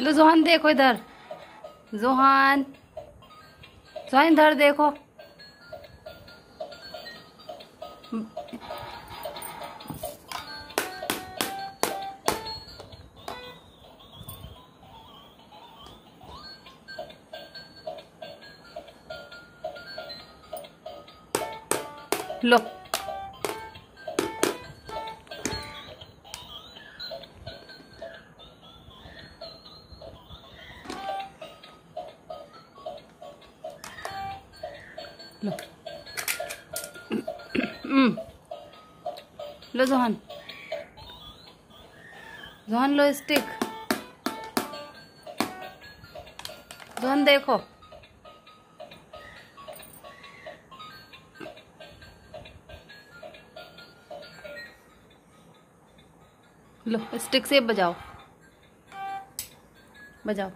लो Johan देखो इधर। Johan Johan इधर देखो। लो। लो। लो जोहन। जोहन लो स्टिक जोहन देखो। लो स्टिक से बजाओ। बजाओ।